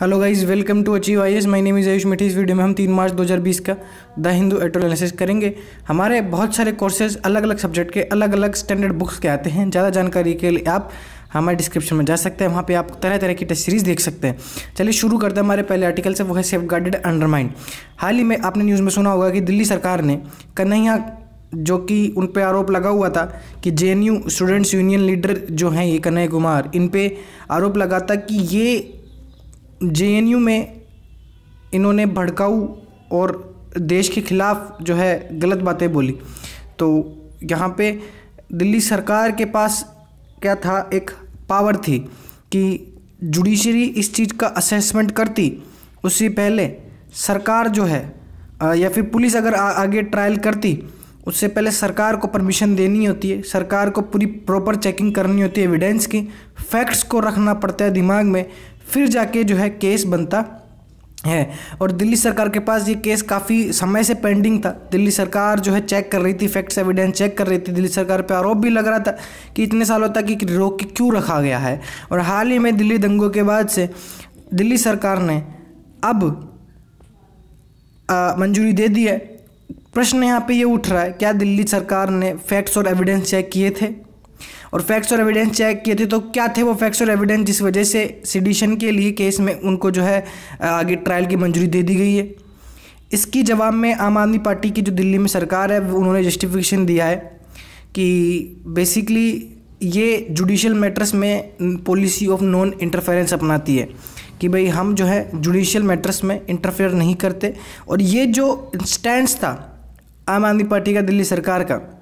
Hello guys welcome to achieve I S my name is Ayush Mithi इस video में हम तीन मार्च 2020 का द हिंदू एटोलिस करेंगे। हमारे बहुत सारे कोर्सेज अलग अलग सब्जेक्ट के अलग अलग स्टैंडर्ड बुक्स के आते हैं। ज़्यादा जानकारी के लिए आप हमारे डिस्क्रिप्शन में जा सकते हैं। वहाँ पे आप तरह तरह की टेस्ट सीरीज़ देख सकते हैं। चलिए शुरू करते हैं। हमारे पहले आर्टिकल से वो है सेफ़ गार्डेड अंडरमाइंड हाल ही में आपने न्यूज़ में सुना होगा कि दिल्ली सरकार ने कन्हैया, जो कि उन पर आरोप लगा हुआ था कि जेएनयू स्टूडेंट्स यूनियन लीडर जो हैं ये कन्हैया कुमार, इन पर आरोप लगा था कि ये जेएनयू में इन्होंने भड़काऊ और देश के खिलाफ जो है गलत बातें बोली। तो यहाँ पे दिल्ली सरकार के पास क्या था? एक पावर थी कि जुडिशरी इस चीज़ का असेसमेंट करती। उससे पहले सरकार जो है या फिर पुलिस अगर आ, आगे ट्रायल करती उससे पहले सरकार को परमिशन देनी होती है। सरकार को पूरी प्रॉपर चेकिंग करनी होती है एविडेंस की। फैक्ट्स को रखना पड़ता है दिमाग में। फिर जाके जो है केस बनता है। और दिल्ली सरकार के पास ये केस काफ़ी समय से पेंडिंग था। दिल्ली सरकार जो है चेक कर रही थी फैक्ट्स एविडेंस चेक कर रही थी दिल्ली सरकार पे। आरोप भी लग रहा था कि इतने सालों तक कि रोक के क्यों रखा गया है? और हाल ही में दिल्ली दंगों के बाद से दिल्ली सरकार ने अब मंजूरी दे दी है। प्रश्न यहाँ पे ये उठ रहा है, क्या दिल्ली सरकार ने फैक्ट्स और एविडेंस चेक किए थे? और फैक्ट्स और एविडेंस चेक किए थे तो क्या थे वो फैक्ट्स और एविडेंस जिस वजह से सिडिशन के लिए केस में उनको जो है आगे ट्रायल की मंजूरी दे दी गई है? इसकी जवाब में आम आदमी पार्टी की जो दिल्ली में सरकार है उन्होंने जस्टिफिकेशन दिया है कि बेसिकली ये जुडिशल मैटर्स में पॉलिसी ऑफ़ नॉन इंटरफेरेंस अपनाती है कि भाई हम जो है जुडिशल मैटर्स में इंटरफेयर नहीं करते। और ये जो स्टैंड था आम आदमी पार्टी का दिल्ली सरकार का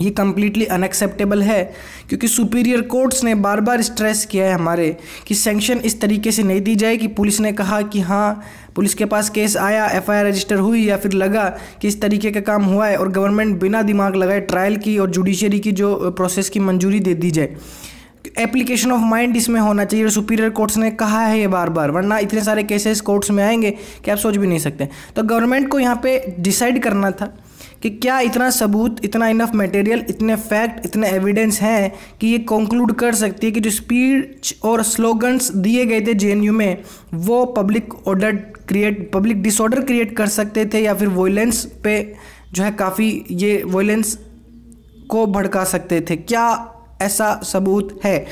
ये कम्प्लीटली अनएक्सेप्टेबल है, क्योंकि सुपीरियर कोर्ट्स ने बार बार स्ट्रेस किया है हमारे कि सेंक्शन इस तरीके से नहीं दी जाए कि पुलिस ने कहा कि हाँ पुलिस के पास केस आया एफआईआर रजिस्टर हुई या फिर लगा कि इस तरीके का काम हुआ है और गवर्नमेंट बिना दिमाग लगाए ट्रायल की और जुडिशरी की जो प्रोसेस की मंजूरी दे दी जाए। एप्लीकेशन ऑफ़ माइंड इसमें होना चाहिए सुपीरियर कोर्ट्स ने कहा है ये बार बार वरना इतने सारे केसेस कोर्ट्स में आएँगे कि आप सोच भी नहीं सकते। तो गवर्नमेंट को यहाँ पे डिसाइड करना था। कि क्या इतना सबूत, इतना इनफ मटेरियल इतने फैक्ट इतने एविडेंस हैं कि ये कंक्लूड कर सकती है कि जो स्पीच और स्लोगन्स दिए गए थे जेएनयू में, वो public order create public disorder create कर सकते थे या फिर वॉयलेंस पे जो है काफ़ी ये वॉयलेंस को भड़का सकते थे। क्या ऐसा सबूत है?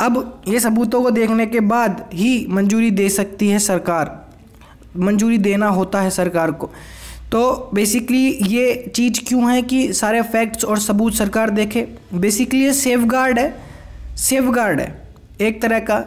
अब ये सबूतों को देखने के बाद ही मंजूरी दे सकती है सरकार। मंजूरी देना होता है सरकार को। तो बेसिकली ये चीज़ क्यों है कि सारे फैक्ट्स और सबूत सरकार देखे? बेसिकली ये सेफ़ गार्ड है। सेफ़ गार्ड है। एक तरह का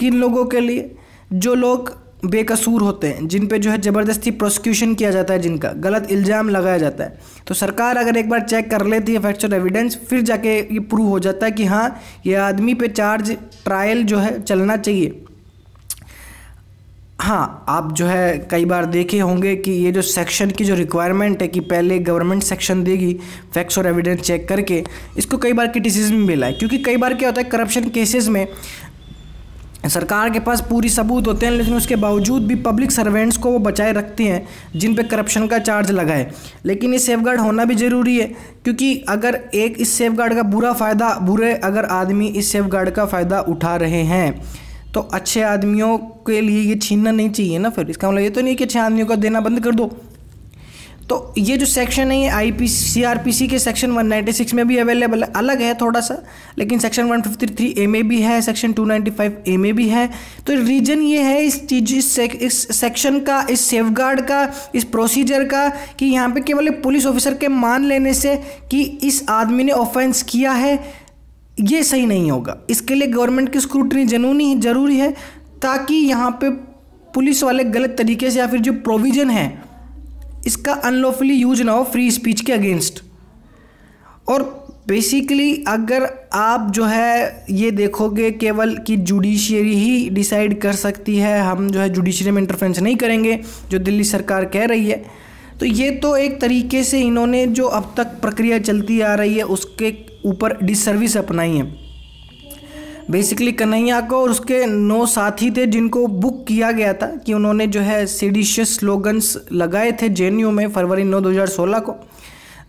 किन लोगों के लिए? जो लोग बेकसूर होते हैं, जिन पे जो है ज़बरदस्ती प्रोसिक्यूशन किया जाता है, जिनका गलत इल्ज़ाम लगाया जाता है। तो सरकार अगर एक बार चेक कर लेती है फैक्ट्स और एविडेंस फिर जाके ये प्रूव हो जाता है कि हाँ ये आदमी पे चार्ज ट्रायल जो है चलना चाहिए। हाँ आप जो है कई बार देखे होंगे कि ये जो सेक्शन की जो रिक्वायरमेंट है कि पहले गवर्नमेंट सेक्शन देगी फैक्ट्स और एविडेंस चेक करके, इसको कई बार क्रिटिसिज्म मिला है। क्योंकि कई बार क्या होता है करप्शन केसेस में सरकार के पास पूरी सबूत होते हैं, लेकिन उसके बावजूद भी पब्लिक सर्वेंट्स को वो बचाए रखते हैं, जिन पे करप्शन का चार्ज लगाए लेकिन ये सेफगार्ड होना भी ज़रूरी है, क्योंकि अगर एक इस सेफगार्ड का बुरा फ़ायदा, बुरे अगर आदमी इस सेफगार्ड का फ़ायदा उठा रहे हैं तो अच्छे आदमियों के लिए ये छीनना नहीं चाहिए ना फिर। इसका मतलब ये तो नहीं कि अच्छे आदमियों का देना बंद कर दो। तो ये जो सेक्शन है ये I P C R P C के सेक्शन 196 में भी अवेलेबल है। अलग है थोड़ा सा लेकिन सेक्शन 153 ए में भी है सेक्शन 295 ए में भी है। तो रीजन ये है इस चीज़ इस, सेक, इस सेक्शन का इस सेफगार्ड का इस प्रोसीजर का कि यहाँ पे केवल पुलिस ऑफिसर के मान लेने से कि इस आदमी ने ऑफेंस किया है। ये सही नहीं होगा। इसके लिए गवर्नमेंट की स्क्रूटनी जनूनी ज़रूरी है, ताकि यहाँ पे पुलिस वाले गलत तरीके से या फिर जो प्रोविज़न है, इसका अनलॉफुली यूज़ ना हो फ्री स्पीच के अगेंस्ट और बेसिकली अगर आप जो है ये देखोगे केवल कि जुडिशियरी ही डिसाइड कर सकती है, हम जो है जुडिशरी में इंटरफेरेंस नहीं करेंगे, जो दिल्ली सरकार कह रही है तो ये तो एक तरीके से इन्होंने जो अब तक प्रक्रिया चलती आ रही है, उसके ऊपर डिसर्विस अपनाई है। बेसिकली कन्हैया को और उसके नौ साथी थे जिनको बुक किया गया था कि उन्होंने जो है सीडिशियस स्लोगन्स लगाए थे जे में फरवरी नौ 2016 को।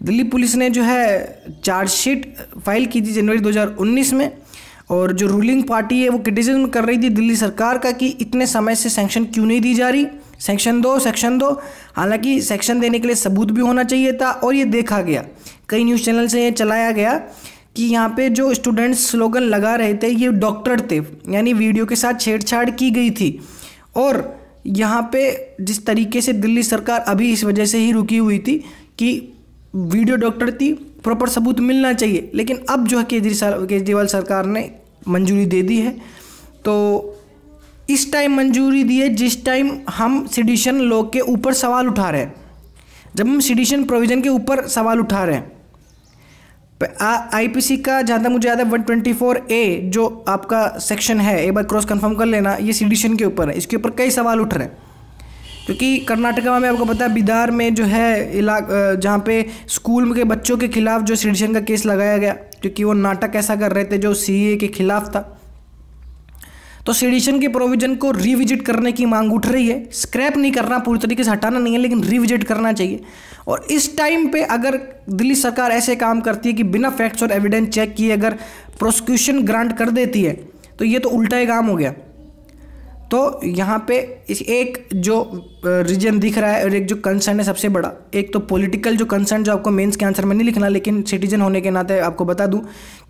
दिल्ली पुलिस ने जो है चार्जशीट फ़ाइल की थी जनवरी 2019 में और जो रूलिंग पार्टी है वो क्रिटिसिज्म कर रही थी दिल्ली सरकार का कि इतने समय से सेंक्शन क्यों नहीं दी जा रही? सेक्शन दो सेक्शन दो। हालाँकि सेक्शन देने के लिए सबूत भी होना चाहिए था और ये देखा गया कई न्यूज़ चैनल से ये चलाया गया कि यहाँ पे जो स्टूडेंट्स स्लोगन लगा रहे थे, ये डॉक्टर थे, यानी वीडियो के साथ छेड़छाड़ की गई थी। और यहाँ पे जिस तरीके से दिल्ली सरकार अभी इस वजह से ही रुकी हुई थी कि वीडियो डॉक्टर थी प्रॉपर सबूत मिलना चाहिए। लेकिन अब जो है केजरीवाल केजरीवाल सरकार ने मंजूरी दे दी है। तो इस टाइम मंजूरी दी है जिस टाइम हम सिडिशन लॉ के ऊपर सवाल उठा रहे हैं। जब हम सिडिशन प्रोविज़न के ऊपर सवाल उठा रहे हैं आईपीसी का जहाँ तक मुझे याद है वन ट्वेंटी फोर ए जो आपका सेक्शन है, एक बार क्रॉस कंफर्म कर लेना, ये सीडिशन के ऊपर है। इसके ऊपर कई सवाल उठ रहे हैं। क्योंकि कर्नाटका में आपको पता है बिदार में जो है इलाक जहाँ पे स्कूल के बच्चों के खिलाफ जो सीडिशन का केस लगाया गया, क्योंकि वो नाटक ऐसा कर रहे थे जो सीए के खिलाफ था। तो सीडिशन के प्रोविज़न को रिविजिट करने की मांग उठ रही है। स्क्रैप नहीं करना, पूरी तरीके से हटाना नहीं है, लेकिन रिविजिट करना चाहिए। और इस टाइम पे अगर दिल्ली सरकार ऐसे काम करती है कि बिना फैक्ट्स और एविडेंस चेक किए अगर प्रोसिक्यूशन ग्रांट कर देती है तो ये तो उल्टा ही काम हो गया। तो यहाँ पे इस एक जो रीजन दिख रहा है और एक जो कंसर्न है सबसे बड़ा। एक तो पॉलिटिकल जो कंसर्न जो आपको मेंस के आंसर में नहीं लिखना, लेकिन सिटीजन होने के नाते आपको बता दूँ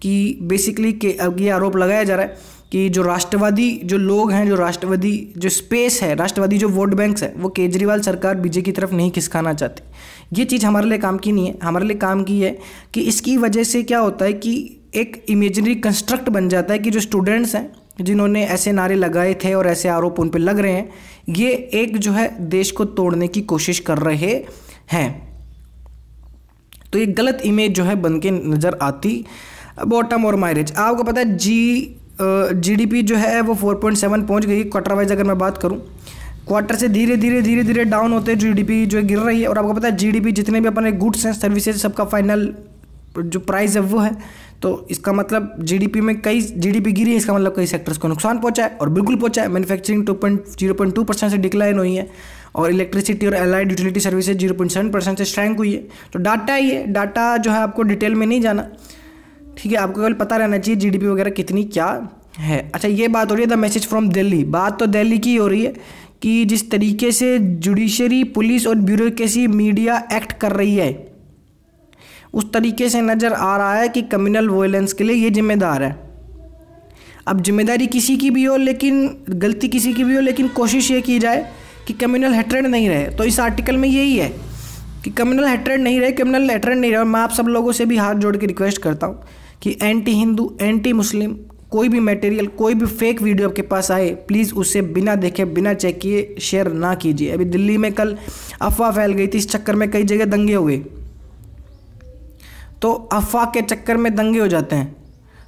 कि बेसिकली के ये आरोप लगाया जा रहा है कि जो राष्ट्रवादी जो लोग हैं, जो राष्ट्रवादी जो स्पेस है, राष्ट्रवादी जो वोट बैंक्स है, वो केजरीवाल सरकार बीजेपी की तरफ़ नहीं खिसकाना चाहती। ये चीज़ हमारे लिए काम की नहीं है। हमारे लिए काम की है कि इसकी वजह से क्या होता है कि एक इमेजनरी कंस्ट्रक्ट बन जाता है कि जो स्टूडेंट्स हैं जिन्होंने ऐसे नारे लगाए थे और ऐसे आरोप उन पर लग रहे हैं, ये एक जो है देश को तोड़ने की कोशिश कर रहे हैं। तो ये गलत इमेज जो है बन के नज़र आती। बॉटम और मायरेज आपको पता है जी जीडीपी जो है वो 4.7 पहुँच गई। क्वार्टर वाइज अगर मैं बात करूँ क्वार्टर से धीरे धीरे धीरे धीरे डाउन होते जीडीपी जो गिर रही है। और आपको पता है जीडीपी जितने भी अपने गुड्स हैं सर्विसेज़ सबका फाइनल जो प्राइस है वो है। तो इसका मतलब जीडीपी में कई जीडीपी गिरी है, इसका मतलब कई सेक्टर्स को नुकसान पहुँचा है और बिल्कुल पहुँचा है। Manufacturing two point zero point two percent से डिक्लाइन हुई है और इलेक्ट्रिसिटी और allied utility services zero point seven percent से स्ट्रैंक हुई है। तो डाटा ही है। डाटा जो है आपको डिटेल में नहीं जाना। ठीक है, आपको केवल पता रहना चाहिए जीडीपी वगैरह कितनी क्या है। अच्छा ये बात हो रही है द मैसेज फ्रॉम दिल्ली बात तो दिल्ली की हो रही है कि जिस तरीके से जुडिशरी पुलिस और ब्यूरोक्रेसी मीडिया एक्ट कर रही है उस तरीके से नज़र आ रहा है कि कम्युनल वायलेंस के लिए ये जिम्मेदार है। अब ज़िम्मेदारी किसी की भी हो, लेकिन, गलती किसी की भी हो, लेकिन कोशिश ये की जाए कि कम्युनल हेट्रेड नहीं रहे। तो इस आर्टिकल में यही है कि कम्युनल हेट्रेड नहीं रहे कम्युनल हेट्रेड नहीं रहे। मैं आप सब लोगों से भी हाथ जोड़ के रिक्वेस्ट करता हूँ कि एंटी हिंदू एंटी मुस्लिम कोई भी मटेरियल कोई भी फेक वीडियो आपके पास आए प्लीज़ उसे बिना देखे, बिना चेक किए शेयर ना कीजिए। अभी दिल्ली में कल अफवाह फैल गई थी, इस चक्कर में कई जगह दंगे हुए तो अफवाह के चक्कर में दंगे हो जाते हैं।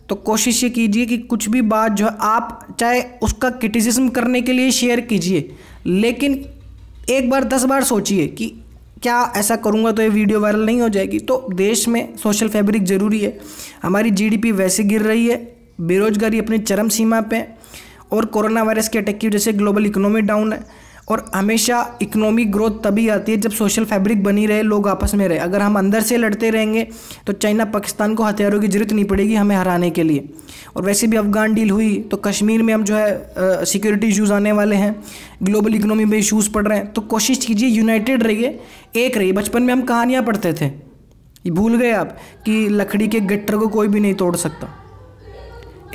तो कोशिश ये कीजिए कि कुछ भी बात जो है, आप चाहे उसका क्रिटिसिज्म करने के लिए शेयर कीजिए, लेकिन एक बार, दस बार सोचिए कि क्या ऐसा करूँगा तो ये वीडियो वायरल नहीं हो जाएगी। तो देश में सोशल फैब्रिक ज़रूरी है। हमारी जीडीपी वैसे गिर रही है, बेरोजगारी अपनी चरम सीमा पे और कोरोना वायरस के अटैक की वजह से ग्लोबल इकोनॉमी डाउन है। और हमेशा इकोनॉमिक ग्रोथ तभी आती है जब सोशल फैब्रिक बनी रहे, लोग आपस में रहे। अगर हम अंदर से लड़ते रहेंगे तो चाइना पाकिस्तान को हथियारों की ज़रूरत नहीं पड़ेगी हमें हराने के लिए। और वैसे भी अफगान डील हुई तो कश्मीर में हम जो है सिक्योरिटी इशूज़ आने वाले हैं। ग्लोबल इकोनॉमी में इशूज़ पड़ रहे हैं। तो कोशिश कीजिए यूनाइटेड रहिए, एक रहिए। बचपन में हम कहानियाँ पढ़ते थे। भूल गए आप कि लकड़ी के गट्टर को कोई भी नहीं तोड़ सकता।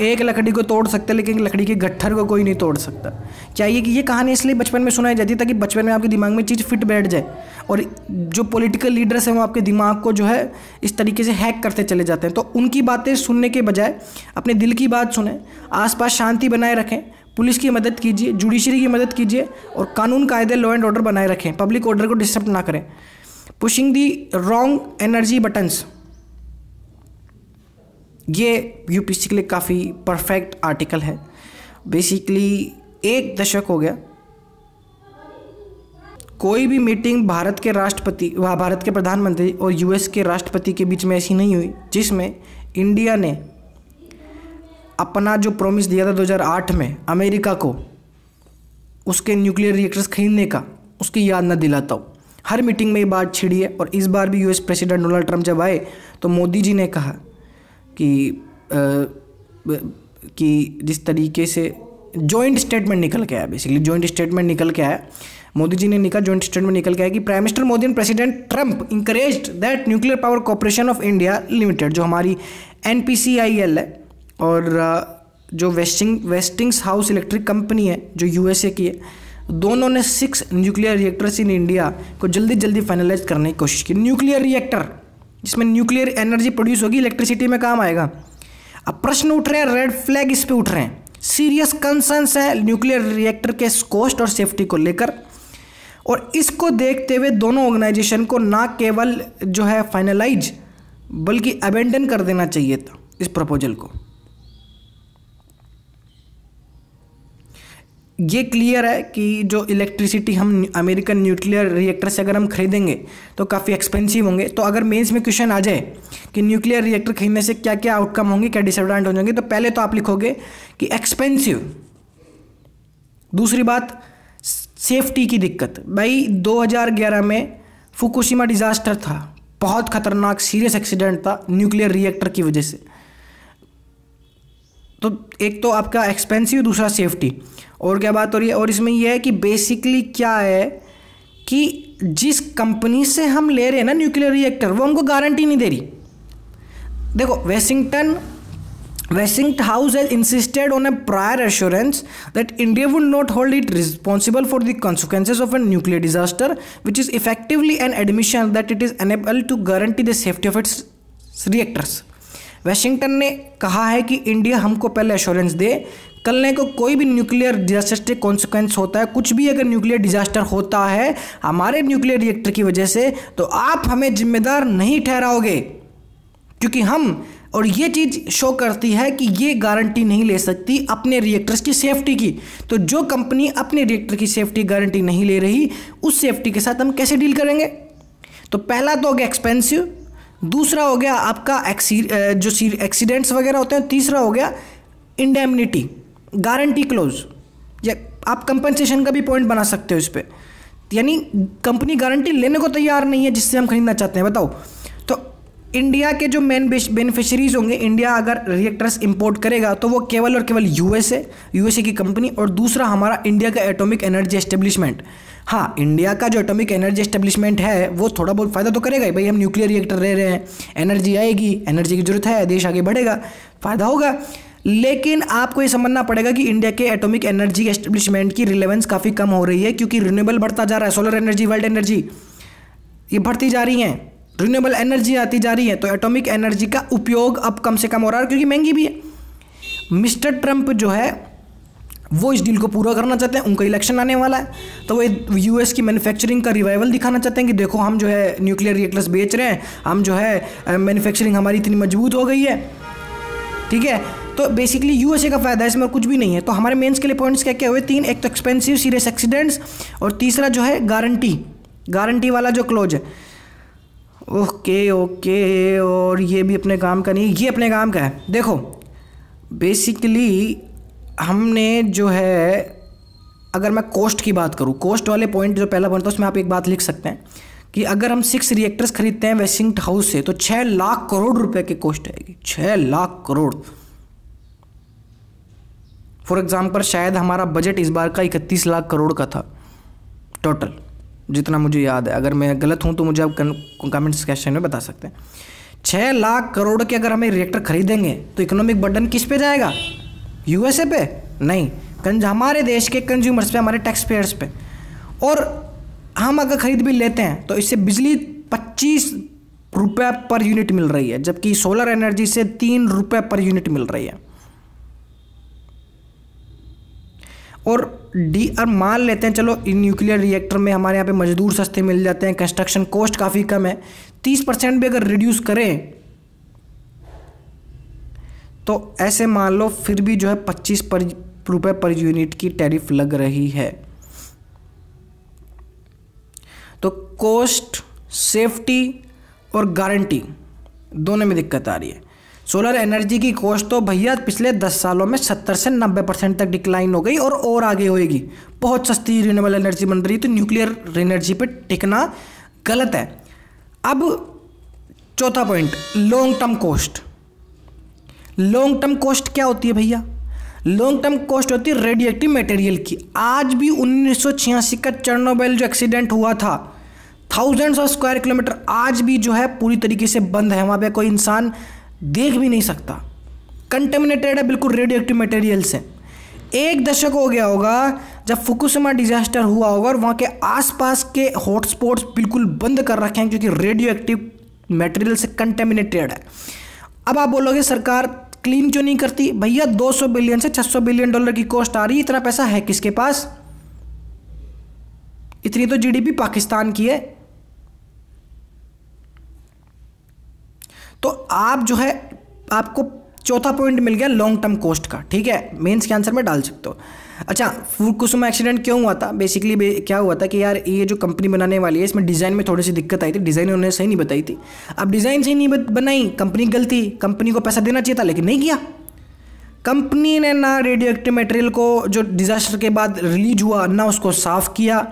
एक लकड़ी को तोड़ सकते लेकिन लकड़ी के गट्ठर को कोई नहीं तोड़ सकता। चाहिए कि ये कहानी इसलिए बचपन में सुनाई जाती है ताकि बचपन में आपके दिमाग में चीज़ फिट बैठ जाए और जो पॉलिटिकल लीडर्स हैं वो आपके दिमाग को जो है इस तरीके से हैक करते चले जाते हैं। तो उनकी बातें सुनने के बजाय अपने दिल की बात सुने, आसपास शांति बनाए रखें, पुलिस की मदद कीजिए जुडिशरी की मदद कीजिए और कानून कायदे लॉ एंड ऑर्डर बनाए रखें। पब्लिक ऑर्डर को डिस्टर्ब ना करें। Pushing the wrong energy buttons ये यूपीसी के लिए काफ़ी परफेक्ट आर्टिकल है। बेसिकली एक दशक हो गया। कोई भी मीटिंग भारत के राष्ट्रपति व भारत के प्रधानमंत्री और यूएस के राष्ट्रपति के बीच में ऐसी नहीं हुई, जिसमें इंडिया ने अपना जो प्रॉमिस दिया था 2008 में अमेरिका को, उसके न्यूक्लियर रिएक्टर्स खरीदने का, उसकी याद न दिलाता हूँ। हर मीटिंग में ये बात छिड़ी है और इस बार भी यूएस प्रेसिडेंट डोनाल्ड ट्रंप जब आए तो मोदी जी ने कहा कि आ, कि जिस तरीके से जॉइंट स्टेटमेंट निकल के आया बेसिकली जॉइंट स्टेटमेंट निकल के आया। मोदी जी ने निकल जॉइंट स्टेटमेंट निकल के आया कि prime minister Modi and president Trump encourage that nuclear power corporation of India limited जो हमारी एनपीसीआईएल है और जो Westing Westinghouse electric company है जो यूएसए की है दोनों ने six nuclear reactors in India को जल्दी जल्दी फाइनलाइज करने की कोशिश की। न्यूक्लियर रिएक्टर जिसमें न्यूक्लियर एनर्जी प्रोड्यूस होगी, इलेक्ट्रिसिटी में काम आएगा। अब प्रश्न उठ रहे हैं, रेड फ्लैग इस पर उठ रहे हैं। सीरियस कंसर्न्स है न्यूक्लियर रिएक्टर के कॉस्ट और सेफ्टी को लेकर। और इसको देखते हुए दोनों ऑर्गेनाइजेशन को ना केवल जो है फाइनलाइज बल्कि अबेंडन कर देना चाहिए था इस प्रपोजल को। ये क्लियर है कि जो इलेक्ट्रिसिटी हम अमेरिकन न्यूक्लियर रिएक्टर से अगर हम खरीदेंगे तो काफ़ी एक्सपेंसिव होंगे। तो अगर मेंस में क्वेश्चन आ जाए कि न्यूक्लियर रिएक्टर खरीदने से क्या क्या आउटकम होंगे, क्या डिसएडवांटेज हो जाएँगे तो पहले तो आप लिखोगे कि एक्सपेंसिव दूसरी बात सेफ्टी की दिक्कत। भाई 2011 में फुकुशिमा डिज़ास्टर था। बहुत खतरनाक सीरियस एक्सीडेंट था न्यूक्लियर रिएक्टर की वजह से। तो एक तो आपका एक्सपेंसिव दूसरा सेफ्टी और क्या बात हो रही है? और इसमें यह है कि बेसिकली क्या है कि जिस कंपनी से हम ले रहे हैं ना न्यूक्लियर रिएक्टर वो हमको गारंटी नहीं दे रही. देखो Washington Westinghouse has insisted on a prior assurance that India would not hold it responsible for the consequences of a nuclear disaster which is effectively an admission that it is unable to guarantee the safety of its reactors Washington ने कहा है कि India हमको पहले assurance दे। कल को कोई भी न्यूक्लियर डिजास्टर कॉन्सिक्वेंस होता है, कुछ भी अगर न्यूक्लियर डिजास्टर होता है हमारे न्यूक्लियर रिएक्टर की वजह से तो आप हमें जिम्मेदार नहीं ठहराओगे। क्योंकि हम, और ये चीज़ शो करती है कि ये गारंटी नहीं ले सकती अपने रिएक्टर्स की सेफ्टी की। तो जो कंपनी अपने रिएक्टर की सेफ्टी गारंटी नहीं ले रही, उस सेफ्टी के साथ हम कैसे डील करेंगे? तो पहला तो हो गया एक्सपेंसिव दूसरा हो गया आपका जो एक्सीडेंट्स वगैरह होते हैं, तीसरा हो गया इंडेमनिटी गारंटी क्लोज या आप कंपनसेशन का भी पॉइंट बना सकते हो इस पर यानी कंपनी गारंटी लेने को तैयार नहीं है जिससे हम खरीदना चाहते हैं, बताओ। तो इंडिया के जो मेन बेनिफिशरीज होंगे इंडिया अगर रिएक्टर्स इंपोर्ट करेगा तो वो केवल और केवल यूएसए यूएसए की कंपनी और दूसरा हमारा इंडिया का एटॉमिक एनर्जी एस्टेब्लिशमेंट हाँ इंडिया का जो एटॉमिक एनर्जी एस्टेब्लिशमेंट है, वो थोड़ा बहुत फ़ायदा तो करेगा ही। भाई, हम न्यूक्लियर रिएक्टर रह रहे हैं। एनर्जी आएगी एनर्जी की ज़रूरत है, देश आगे बढ़ेगा, फ़ायदा होगा। लेकिन आपको ये समझना पड़ेगा कि इंडिया के एटॉमिक एनर्जी एस्टेब्लिशमेंट की रिलेवेंस काफ़ी कम हो रही है, क्योंकि रिन्यूएबल बढ़ता जा रहा है सोलर एनर्जी वर्ल्ड एनर्जी ये बढ़ती जा रही हैं। रिन्यूएबल एनर्जी आती जा रही है तो एटॉमिक एनर्जी का उपयोग अब कम से कम हो रहा है क्योंकि महँगी भी है। मिस्टर ट्रंप जो है वो इस डील को पूरा करना चाहते हैं, उनका इलेक्शन आने वाला है। तो वो यूएस की मैन्युफैक्चरिंग का रिवाइवल दिखाना चाहते हैं कि देखो, हम जो है न्यूक्लियर रिएक्टर्स बेच रहे हैं, हम जो है मैन्युफैक्चरिंग हमारी इतनी मज़बूत हो गई है। ठीक है? तो बेसिकली यूएसए का फ़ायदा है इसमें कुछ भी नहीं है। तो हमारे मेंस के लिए पॉइंट्स क्या क्या हुए? तीन, एक तो एक्सपेंसिव सीरियस एक्सीडेंट्स और तीसरा जो है गारंटी गारंटी वाला जो क्लोज है। ओके ओके, और ये भी अपने काम का नहीं, ये अपने काम का है। देखो बेसिकली हमने जो है, अगर मैं कॉस्ट की बात करूँ कॉस्ट वाले पॉइंट जो पहला पॉइंट था, उसमें आप एक बात लिख सकते हैं कि अगर हम सिक्स रिएक्टर्स खरीदते हैं वेस्टिंग हाउस से तो छः लाख करोड़ रुपए की कॉस्ट आएगी। छः लाख करोड़। फॉर एग्ज़ाम्पल शायद हमारा बजट इस बार का इकतीस लाख करोड़ का था टोटल जितना मुझे याद है। अगर मैं गलत हूँ तो मुझे आप कमेंट सेक्शन में बता सकते हैं। छः लाख करोड़ के अगर हमें रिएक्टर खरीदेंगे तो इकोनॉमिक बर्डन किस पे जाएगा? यूएसए पे? नहीं। हमारे देश के कंज्यूमर्स पे, हमारे टैक्स पेयर्स पे। और हम अगर ख़रीद भी लेते हैं तो इससे बिजली पच्चीस रुपये पर यूनिट मिल रही है, जबकि सोलर एनर्जी से तीन रुपये पर यूनिट मिल रही है। और डी और मान लेते हैं, चलो न्यूक्लियर रिएक्टर में हमारे यहाँ पे मजदूर सस्ते मिल जाते हैं कंस्ट्रक्शन कॉस्ट काफ़ी कम है। तीस परसेंट भी अगर रिड्यूस करें तो ऐसे मान लो फिर भी जो है पच्चीस पर रुपये पर यूनिट की टैरिफ लग रही है। तो कॉस्ट, सेफ्टी और गारंटी दोनों में दिक्कत आ रही है। सोलर एनर्जी की कॉस्ट तो भैया पिछले दस सालों में सत्तर से नब्बे परसेंट तक डिक्लाइन हो गई और और आगे होएगी। बहुत सस्ती रिन्यूएबल एनर्जी बन रही है तो न्यूक्लियर एनर्जी पे टिकना गलत है। अब चौथा point long term cost long term cost क्या होती है भैया? लॉन्ग टर्म कॉस्ट होती है रेडियो एक्टिव मटेरियल की। आज भी उन्नीस सौ छियासी का चर्नोबेल जो एक्सीडेंट हुआ था थाउजेंड्स ऑफ़ स्क्वायर किलोमीटर आज भी जो है पूरी तरीके से बंद है। वहाँ पे कोई इंसान देख भी नहीं सकता। कंटेमिनेटेड है बिल्कुल रेडियो एक्टिव मटेरियल से एक दशक हो गया होगा जब फुकुशिमा डिजास्टर हुआ होगा और वहाँ के आसपास के हॉटस्पॉट्स बिल्कुल बंद कर रखे हैं, क्योंकि रेडियो एक्टिव मटेरियल से कंटेमिनेटेड है। अब आप बोलोगे सरकार क्लीन क्यों नहीं करती? भैया 200 बिलियन से 600 बिलियन डॉलर की कॉस्ट आ रही है, इतना पैसा है किसके पास? इतनी तो जीडीपी पाकिस्तान की है। तो आप जो है, आपको चौथा पॉइंट मिल गया लॉन्ग टर्म कॉस्ट का, ठीक है? मेंस के आंसर में डाल सकते हो। अच्छा फुकुशिमा एक्सीडेंट क्यों हुआ था? बेसिकली बे, क्या हुआ था कि यार ये जो कंपनी बनाने वाली है इसमें डिज़ाइन में थोड़ी सी दिक्कत आई थी डिज़ाइन उन्होंने सही नहीं बताई थी। अब डिज़ाइन सही नहीं बनाई कंपनी गलती कंपनी को पैसा देना चाहिए था लेकिन नहीं किया। कंपनी ने ना रेडियो एक्टिव मटेरियल को जो डिज़ास्टर के बाद रिलीज़ हुआ ना उसको साफ़ किया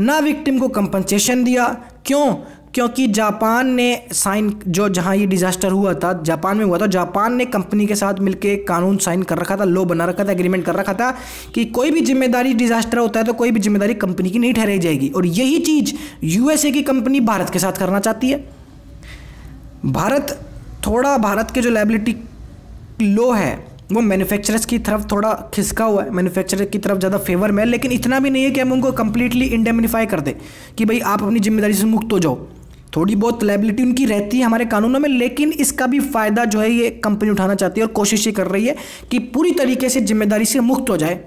ना विक्टिम को कंपनसेशन दिया। क्यों? क्योंकि जापान ने साइन, जो जहाँ ये डिज़ास्टर हुआ था, जापान में हुआ था, जापान ने कंपनी के साथ मिलकर कानून साइन कर रखा था लॉ बना रखा था एग्रीमेंट कर रखा था कि कोई भी ज़िम्मेदारी डिज़ास्टर होता है तो कोई भी ज़िम्मेदारी कंपनी की नहीं ठहराई जाएगी। और यही चीज़ यूएसए की कंपनी भारत के साथ करना चाहती है। भारत, थोड़ा भारत के जो लाइबिलिटी लो है, वो मैन्युफैक्चरर्स की तरफ़ थोड़ा खिसका हुआ है मैन्युफैक्चरर की तरफ़ ज़्यादा फेवर में है, लेकिन इतना भी नहीं है कि हम उनको कंप्लीटली इंडेमिनिफाई कर दें कि भाई आप अपनी ज़िम्मेदारी से मुक्त हो जाओ। थोड़ी बहुत लाइबिलिटी उनकी रहती है हमारे कानूनों में, लेकिन इसका भी फ़ायदा जो है ये कंपनी उठाना चाहती है और कोशिश ये कर रही है कि पूरी तरीके से ज़िम्मेदारी से मुक्त हो जाए।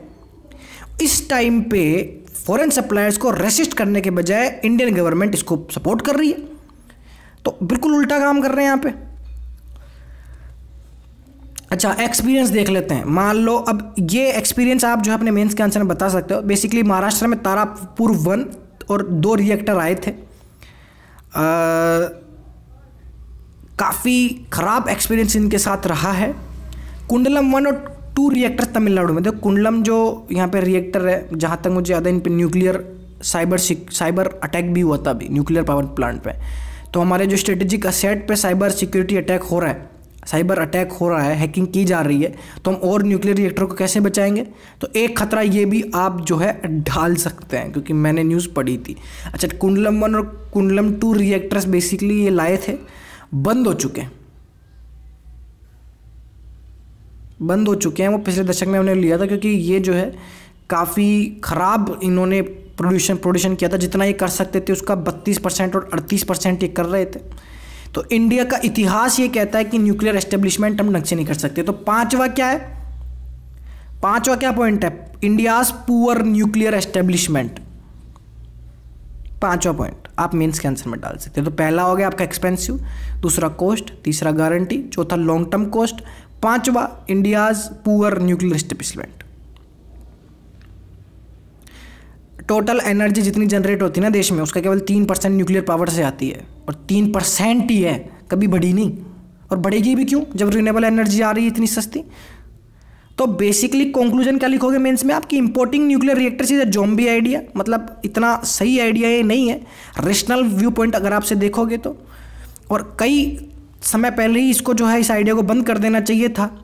इस टाइम पे फॉरेन सप्लायर्स को रेसिस्ट करने के बजाय इंडियन गवर्नमेंट इसको सपोर्ट कर रही है। तो बिल्कुल उल्टा काम कर रहे हैं यहाँ पे। अच्छा एक्सपीरियंस देख लेते हैं। मान लो, अब ये एक्सपीरियंस आप जो है अपने मेंस के आंसर में बता सकते हो। बेसिकली महाराष्ट्र में तारापुर वन और दो रिएक्टर आए थे। काफ़ी ख़राब एक्सपीरियंस इनके साथ रहा है। कुंडलम वन और टू रिएक्टर तमिलनाडु में। देखो, कुंडलम जो यहाँ पे रिएक्टर है, जहाँ तक मुझे याद है, इन पर न्यूक्लियर साइबर साइबर अटैक भी हुआ था अभी न्यूक्लियर पावर प्लांट पे। तो हमारे जो स्ट्रेटेजिक असेट पे साइबर सिक्योरिटी अटैक हो रहा है साइबर अटैक हो रहा है, हैकिंग की जा रही है तो हम और न्यूक्लियर रिएक्टर को कैसे बचाएँगे? तो एक खतरा ये भी आप जो है ढाल सकते हैं, क्योंकि मैंने न्यूज़ पढ़ी थी। अच्छा कुंडलम वन और कुंडलम टू रिएक्टर्स बेसिकली ये लाए थे, बंद हो चुके हैं। बंद हो चुके हैं, वो पिछले दशक में हमने लिया था, क्योंकि ये जो है काफ़ी ख़राब इन्होंने प्रोड्यूशन प्रोड्यूशन किया था, जितना ये कर सकते थे, उसका बत्तीस परसेंट और अड़तीस परसेंट ये कर रहे थे। तो इंडिया का इतिहास ये कहता है कि न्यूक्लियर एस्टेब्लिशमेंट हम ढंग से नहीं कर सकते। तो पांचवा क्या है? पांचवा क्या पॉइंट है? इंडियाज पुअर न्यूक्लियर एस्टेब्लिशमेंट पांचवा पॉइंट आप मेंस के आंसर में डाल सकते हैं। तो पहला हो गया आपका एक्सपेंसिव दूसरा कॉस्ट तीसरा गारंटी चौथा लॉन्ग टर्म कॉस्ट पांचवा India's poor nuclear establishment total energy जितनी जनरेट होती है ना देश में, उसका केवल तीन परसेंट न्यूक्लियर पावर से आती है। और तीन परसेंट ही है, कभी बढ़ी नहीं। और बढ़ेगी भी क्यों? जब रिन्यूएबल एनर्जी आ रही है इतनी सस्ती। तो बेसिकली कंक्लूजन क्या लिखोगे मेंस में आपकी importing nuclear reactor is zombie idea मतलब इतना सही आइडिया ये नहीं है। रेशनल व्यू पॉइंट अगर आपसे देखोगे तो। और कई समय पहले ही इसको जो है, इस आइडिया को बंद कर देना चाहिए था।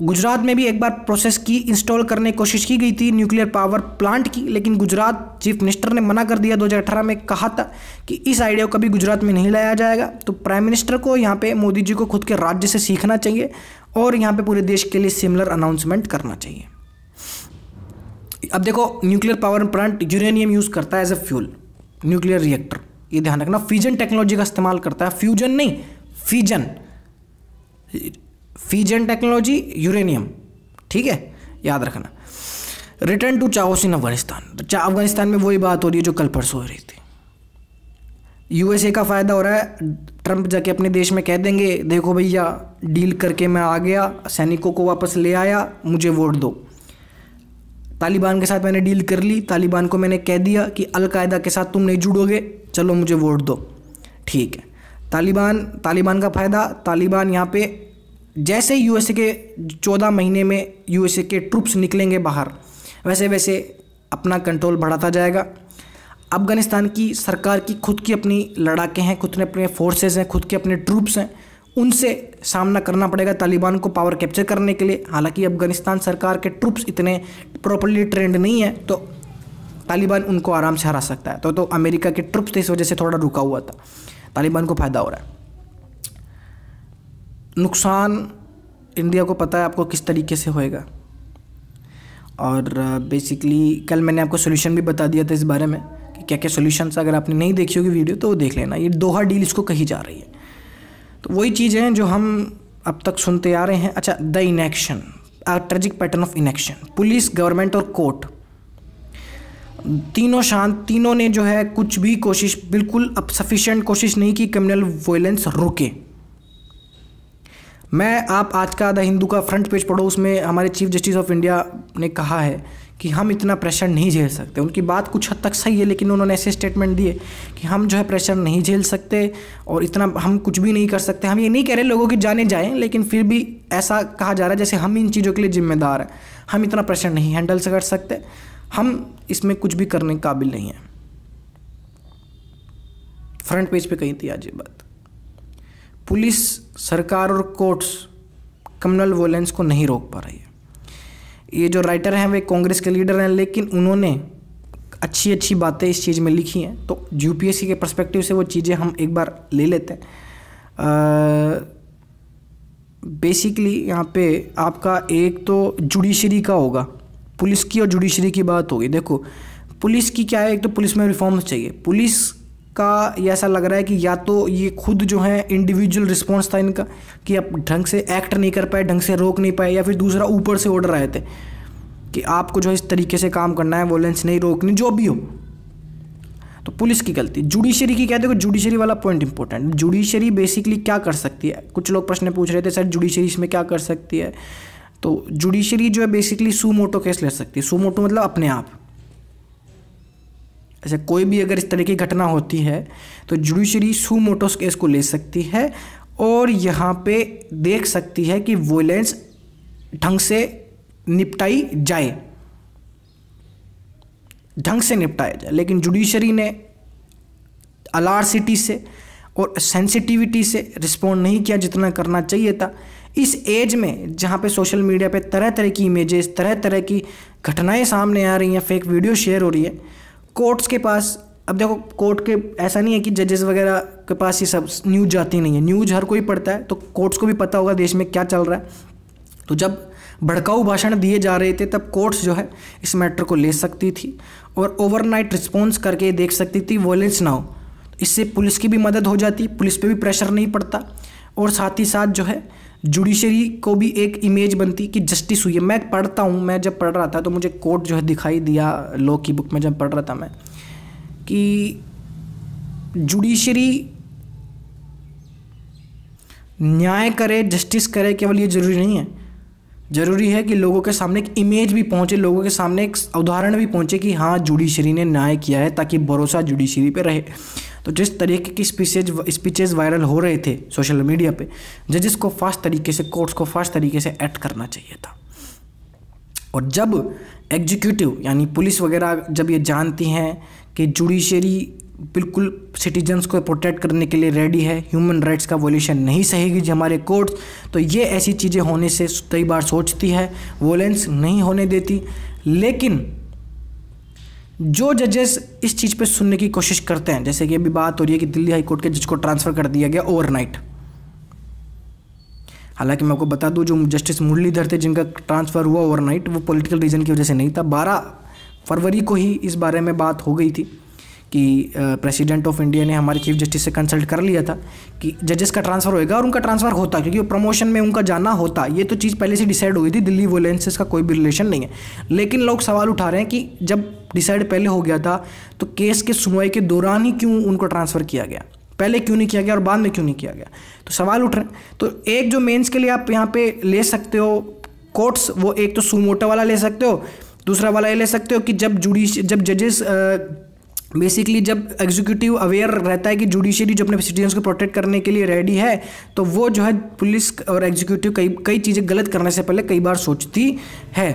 गुजरात में भी एक बार प्रोसेस की इंस्टॉल करने की कोशिश की गई थी न्यूक्लियर पावर प्लांट की, लेकिन गुजरात चीफ मिनिस्टर ने मना कर दिया 2018 में। कहा था कि इस आइडिया को कभी गुजरात में नहीं लाया जाएगा। तो प्राइम मिनिस्टर को यहाँ पे मोदी जी को खुद के राज्य से सीखना चाहिए और यहाँ पे पूरे देश के लिए सिमिलर अनाउंसमेंट करना चाहिए। अब देखो nuclear power plant uranium use करता है as a fuel nuclear reactor ये ध्यान रखना फ्यूजन टेक्नोलॉजी का इस्तेमाल करता है। फ्यूजन नहीं फ्यूजन फीजन टेक्नोलॉजी यूरेनियम ठीक है? याद रखना। Return to chaos in Afghanistan Afghanistan में वही बात हो रही है जो कल परसों हो रही थी। यूएसए का फ़ायदा हो रहा है। ट्रंप जाके अपने देश में कह देंगे, देखो भैया डील करके मैं आ गया, सैनिकों को वापस ले आया, मुझे वोट दो। तालिबान के साथ मैंने डील कर ली। तालिबान को मैंने कह दिया कि अलकायदा के साथ तुम नहीं जुड़ोगे, चलो मुझे वोट दो। ठीक है। तालिबान तालिबान का फ़ायदा, तालिबान यहाँ पे जैसे यूएसए के चौदह महीने में यूएसए के ट्रूप्स निकलेंगे बाहर, वैसे वैसे अपना कंट्रोल बढ़ाता जाएगा। अफ़गानिस्तान की सरकार की खुद की अपनी लड़ाके हैं, खुद ने अपने फोर्सेज हैं, खुद के अपने ट्रूप्स हैं। उनसे सामना करना पड़ेगा तालिबान को पावर कैप्चर करने के लिए। हालाँकि अफ़गानिस्तान सरकार के ट्रुप्स इतने प्रॉपरली ट्रेंड नहीं है तो तालिबान उनको आराम से हरा सकता है। तो तो अमेरिका के ट्रुप्स इस वजह से थोड़ा रुका हुआ था। तालिबान को फ़ायदा हो रहा है। नुकसान इंडिया को पता है आपको किस तरीके से होएगा। और बेसिकली कल मैंने आपको सोल्यूशन भी बता दिया था इस बारे में कि क्या क्या सोल्यूशन अगर आपने नहीं देखी होगी वीडियो तो वो देख लेना। ये दोहा डील इसको कही जा रही है। तो वही चीज़ें हैं जो हम अब तक सुनते आ रहे हैं। अच्छा the inaction tragic pattern of inaction police government और कोर्ट तीनों शांत, तीनों ने जो है कुछ भी कोशिश, बिल्कुल अब सफिशेंट कोशिश नहीं की क्रिमिनल वायलेंस रुके। मैं, आप आज का द हिंदू का फ्रंट पेज पढ़ो उसमें हमारे चीफ जस्टिस ऑफ़ इंडिया ने कहा है कि हम इतना प्रेशर नहीं झेल सकते। उनकी बात कुछ हद तक सही है, लेकिन उन्होंने ऐसे स्टेटमेंट दिए कि हम जो है प्रेशर नहीं झेल सकते और इतना हम कुछ भी नहीं कर सकते। हम ये नहीं कह रहे लोगों की जाने जाएँ, लेकिन फिर भी ऐसा कहा जा रहा है जैसे हम इन चीज़ों के लिए जिम्मेदार हैं। हम इतना प्रेशर नहीं हैंडल कर सकते। हम इसमें कुछ भी करने के काबिल नहीं हैं। फ्रंट पेज पे कही थी आज ये बात। पुलिस, सरकार और कोर्ट्स कम्युनल वोलेंस को नहीं रोक पा रही है। ये जो राइटर हैं, वे कांग्रेस के लीडर हैं, लेकिन उन्होंने अच्छी अच्छी बातें इस चीज़ में लिखी हैं। तो यूपीएससी के परस्पेक्टिव से वो चीज़ें हम एक बार ले लेते हैं। बेसिकली यहाँ पे आपका एक तो जुडिशरी का होगा। पुलिस की और जुडिशरी की बात होगी। देखो, पुलिस की क्या है? एक तो पुलिस में रिफॉर्म्स चाहिए। पुलिस का ऐसा लग रहा है कि या तो ये खुद जो है इंडिविजुअल रिस्पॉन्स था इनका, कि आप ढंग से एक्ट नहीं कर पाए, ढंग से रोक नहीं पाए, या फिर दूसरा ऊपर से ऑर्डर आए थे, कि आपको जो है इस तरीके से काम करना है वोलेंस नहीं रोकनी, जो भी हो। तो पुलिस की गलती। जुडिशरी की कहते हो जुडिशरी वाला पॉइंट इंपॉर्टेंट जुडिशरी बेसिकली क्या कर सकती है? कुछ लोग प्रश्न पूछ रहे थे, सर जुडिशरी इसमें क्या कर सकती है? तो जुडिशरी जो है बेसिकली सू मोटो केस ले सकती है। सुमोटो मतलब अपने आप। ऐसे कोई भी अगर इस तरह की घटना होती है तो जुडिशरी सू मोटोस केस को ले सकती है और यहाँ पे देख सकती है कि वोलेंस ढंग से निपटाई जाए। ढंग से निपटाया जाए, लेकिन जुडिशरी ने अलारसिटी से और सेंसिटिविटी से रिस्पॉन्ड नहीं किया जितना करना चाहिए था। इस एज में जहाँ पे सोशल मीडिया पे तरह तरह की इमेजेस तरह तरह की घटनाएँ सामने आ रही हैं फेक वीडियो शेयर हो रही है कोर्ट्स के पास, अब देखो, कोर्ट के, ऐसा नहीं है कि जजेस वगैरह के पास ये सब न्यूज़ जाती नहीं है। न्यूज़ हर कोई पढ़ता है तो कोर्ट्स को भी पता होगा देश में क्या चल रहा है। तो जब भड़काऊ भाषण दिए जा रहे थे, तब कोर्ट्स जो है इस मैटर को ले सकती थी और ओवरनाइट रिस्पॉन्स करके देख सकती थी वॉयलेंस ना हो इससे पुलिस की भी मदद हो जाती, पुलिस पे भी प्रेशर नहीं पड़ता और साथ ही साथ जो है जुडिशरी को भी एक इमेज बनती कि जस्टिस हुई है। मैं पढ़ता हूँ, मैं जब पढ़ रहा था तो मुझे कोर्ट जो है दिखाई दिया लॉ की बुक में जब पढ़ रहा था मैं, कि जुडिशरी न्याय करे जस्टिस करे केवल ये ज़रूरी नहीं है। ज़रूरी है कि लोगों के सामने एक इमेज भी पहुँचे, लोगों के सामने एक उदाहरण भी पहुँचे कि हाँ जुडिशरी ने न्याय किया है ताकि भरोसा जुडिशरी पे रहे। तो जिस तरीके की स्पीचेज स्पीचेज वायरल हो रहे थे सोशल मीडिया पे जजेस को फास्ट तरीके से कोर्ट्स को फास्ट तरीके से एक्ट करना चाहिए था। और जब एग्जीक्यूटिव यानी पुलिस वगैरह जब ये जानती हैं कि जुडिशरी बिल्कुल सिटीजन्स को प्रोटेक्ट करने के लिए रेडी है ह्यूमन राइट्स का वोल्यूशन नहीं सहेगी जी हमारे कोर्ट्स तो ये ऐसी चीज़ें होने से कई बार सोचती है वोलेंस नहीं होने देती। लेकिन जो जजेस इस चीज़ पे सुनने की कोशिश करते हैं, जैसे कि अभी बात हो रही है कि दिल्ली हाई कोर्ट के जज को ट्रांसफ़र कर दिया गया ओवरनाइट हालाँकि मैं आपको बता दूँ, जो जस्टिस मुरलीधर थे, जिनका ट्रांसफ़र हुआ ओवरनाइट वो पॉलिटिकल रीज़न की वजह से नहीं था। बारह फरवरी को ही इस बारे में बात हो गई थी। कि प्रेसिडेंट ऑफ़ इंडिया ने हमारे चीफ जस्टिस से कंसल्ट कर लिया था कि जजेस का ट्रांसफ़र होएगा और उनका ट्रांसफ़र होता क्योंकि प्रमोशन में उनका जाना होता ये तो चीज़ पहले से डिसाइड हुई थी, दिल्ली वोलेंसेस का कोई भी रिलेशन नहीं है। लेकिन लोग सवाल उठा रहे हैं कि जब डिसाइड पहले हो गया था तो केस के सुनवाई के दौरान ही क्यों उनको ट्रांसफ़र किया गया? पहले क्यों नहीं किया गया और बाद में क्यों नहीं किया गया? तो सवाल उठ रहे हैं। तो एक जो मेंस के लिए आप यहाँ पे ले सकते हो कोर्ट्स वो एक तो सुमोटा वाला ले सकते हो, दूसरा वाला ये ले सकते हो कि जब जुडिश जब जजेस बेसिकली जब एग्जीक्यूटिव अवेयर रहता है कि जुडिशरी जो अपने सिटीजन्स को प्रोटेक्ट करने के लिए रेडी है तो वो जो है पुलिस और एग्जीक्यूटिव कई कई चीज़ें गलत करने से पहले कई बार सोचती है।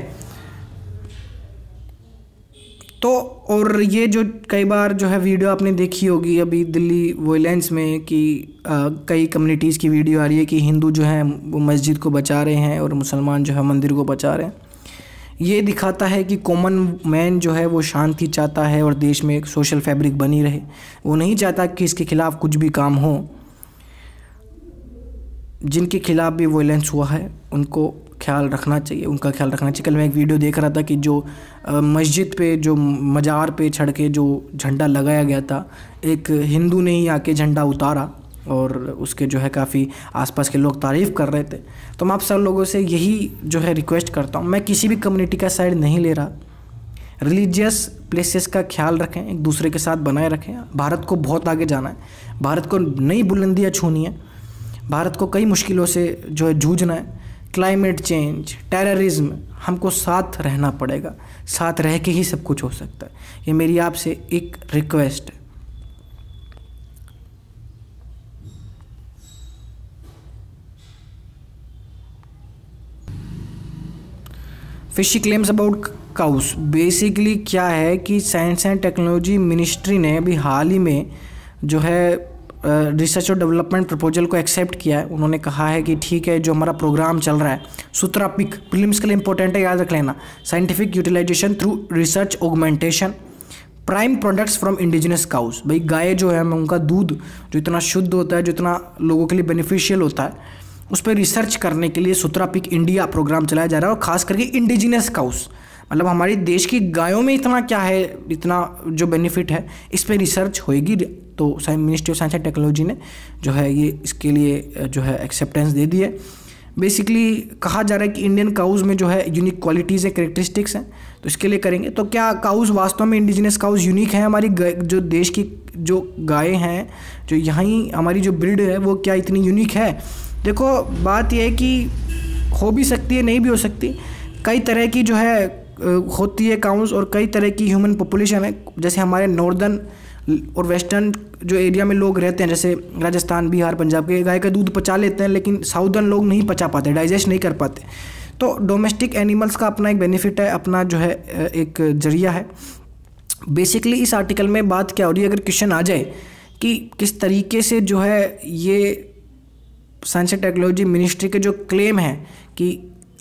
तो और ये जो कई बार जो है वीडियो आपने देखी होगी अभी दिल्ली वोलेंस में कि आ, कई कम्युनिटीज़ की वीडियो आ रही है कि हिंदू जो है वो मस्जिद को बचा रहे हैं और मुसलमान जो है मंदिर को बचा रहे हैं। ये दिखाता है कि कॉमन मैन जो है वो शांति चाहता है और देश में एक सोशल फैब्रिक बनी रहे। वो नहीं चाहता कि इसके खिलाफ़ कुछ भी काम हो। जिनके खिलाफ़ भी वॉयलेंस हुआ है, उनको ख्याल रखना चाहिए, उनका ख्याल रखना चाहिए। कल मैं एक वीडियो देख रहा था कि जो मस्जिद पे, जो मज़ार पे छड़ के जो झंडा लगाया गया था, एक हिंदू ने ही आके झंडा उतारा। और उसके जो है काफ़ी आसपास के लोग तारीफ़ कर रहे थे। तो मैं आप सब लोगों से यही जो है रिक्वेस्ट करता हूँ, मैं किसी भी कम्युनिटी का साइड नहीं ले रहा। रिलीजियस प्लेसेस का ख्याल रखें, एक दूसरे के साथ बनाए रखें। भारत को बहुत आगे जाना है। भारत को नई बुलंदियाँ छूनी है। भारत को कई मुश्किलों से जो है जूझना है। क्लाइमेट चेंज टेररिज्म हमको साथ रहना पड़ेगा। साथ रह के ही सब कुछ हो सकता है। ये मेरी आपसे एक रिक्वेस्ट है। Fishy claims about cows basically क्या है कि साइंस एंड टेक्नोलॉजी मिनिस्ट्री ने अभी हाल ही में जो है रिसर्च और डेवलपमेंट प्रपोजल को एक्सेप्ट किया है। उन्होंने कहा है कि ठीक है, जो हमारा प्रोग्राम चल रहा है सूत्रा पिक प्रीलिम्स के लिए इंपॉर्टेंट है, याद रख लेना। Scientific utilization through research augmentation prime products from indigenous cows भाई गाय जो है उनका दूध, जो इतना शुद्ध होता है, जो इतना लोगों के लिए बेनिफिशियल होता है उस पर रिसर्च करने के लिए सुतरा पिक इंडिया प्रोग्राम चलाया जा रहा है और ख़ास करके इंडिजिनस काउस मतलब हमारे देश की गायों में इतना क्या है, इतना जो बेनिफिट है, इस पर रिसर्च होएगी। तो science ministry of science and technology ने जो है ये इसके लिए, जो है एक्सेप्टेंस दे दी है। बेसिकली कहा जा रहा है कि इंडियन काउज में जो है यूनिक क्वालिटीज़ है करेक्टरिस्टिक्स हैं तो इसके लिए करेंगे। तो क्या काउज वास्तव में इंडिजिनस काउज यूनिक है? हमारी जो देश की जो गायें हैं, जो यहाँ हमारी जो ब्रिड है, वो क्या इतनी यूनिक है? देखो, बात यह है कि हो भी सकती है, नहीं भी हो सकती। कई तरह की जो है होती है काउंस और कई तरह की ह्यूमन पॉपुलेशन है। जैसे हमारे नॉर्दर्न और वेस्टर्न जो एरिया में लोग रहते हैं, जैसे राजस्थान, बिहार, पंजाब के गाय का दूध पचा लेते हैं, लेकिन साउदर्न लोग नहीं पचा पाते डाइजेस्ट नहीं कर पाते। तो डोमेस्टिक एनिमल्स का अपना एक बेनिफिट है, अपना जो है एक ज़रिया है। बेसिकली इस आर्टिकल में बात क्या हो रही है, अगर क्वेश्चन आ जाए, कि किस तरीके से जो है ये साइंस एंड टेक्नोलॉजी मिनिस्ट्री के जो क्लेम है कि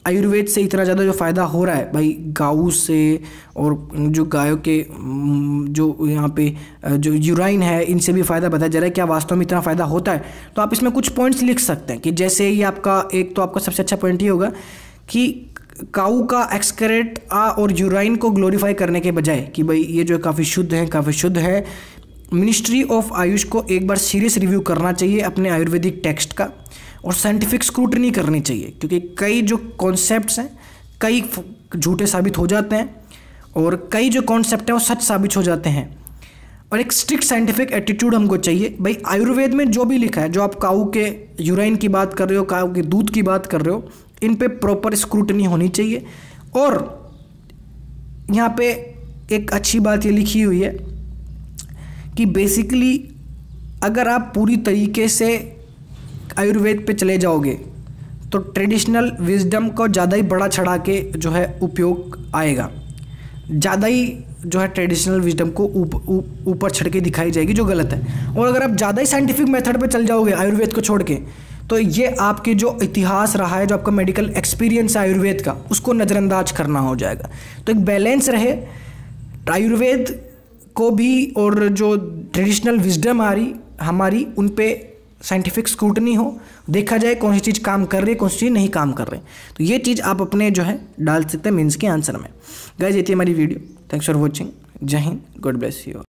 आयुर्वेद से इतना ज़्यादा जो फ़ायदा हो रहा है, भाई गाऊ से और जो गायों के जो यहाँ पे जो यूराइन है, इनसे भी फ़ायदा बताया जा रहा है, क्या वास्तव में इतना फ़ायदा होता है? तो आप इसमें कुछ पॉइंट्स लिख सकते हैं कि जैसे ही आपका एक तो आपका सबसे अच्छा पॉइंट ये होगा कि काऊ का एक्सकरेट आ और यूराइन को ग्लोरीफाई करने के बजाय कि भाई ये जो काफ़ी शुद्ध है, काफ़ी शुद्ध है, मिनिस्ट्री ऑफ़ आयुष को एक बार सीरियस रिव्यू करना चाहिए अपने आयुर्वेदिक टेक्स्ट का। और साइंटिफिक स्क्रूटनी करनी चाहिए, क्योंकि कई जो कॉन्सेप्ट हैं, कई झूठे साबित हो जाते हैं और कई जो कॉन्सेप्ट हैं वो सच साबित हो जाते हैं। और एक स्ट्रिक्ट साइंटिफिक एटीट्यूड हमको चाहिए। भाई, आयुर्वेद में जो भी लिखा है, जो आप काऊ के यूराइन की बात कर रहे हो, काऊ के दूध की बात कर रहे हो, इन पे प्रॉपर स्क्रूटनी होनी चाहिए। और यहाँ पे एक अच्छी बात ये लिखी हुई है कि बेसिकली अगर आप पूरी तरीके से आयुर्वेद पे चले जाओगे तो ट्रेडिशनल विजडम को ज़्यादा ही बड़ा चढ़ा के जो है उपयोग आएगा। ज़्यादा ही जो है ट्रेडिशनल विजडम को ऊपर छड़ के दिखाई जाएगी, जो गलत है। और अगर आप ज़्यादा ही साइंटिफिक मेथड पे चल जाओगे, आयुर्वेद को छोड़ के तो ये आपके जो इतिहास रहा है, जो आपका मेडिकल एक्सपीरियंस है आयुर्वेद का, उसको नज़रअंदाज करना हो जाएगा। तो एक बैलेंस रहे। आयुर्वेद को भी और जो ट्रेडिशनल विजडम आ रही, हमारी, उन पे साइंटिफिक स्क्रूटनी हो, देखा जाए कौन सी चीज़ काम कर रही है, कौन सी चीज़ नहीं काम कर रही तो ये चीज़ आप अपने जो है, डाल सकते हैं मीन्स के आंसर में। गाइज़ ये थी हमारी वीडियो थैंक्स फॉर वॉचिंग जय हिंद गॉड ब्लेस यू